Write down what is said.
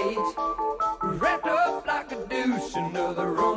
Wrapped up like a douche, another room.